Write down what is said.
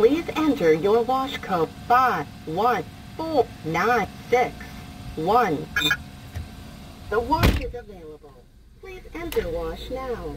Please enter your wash code 514961. The wash is available. Please enter wash now.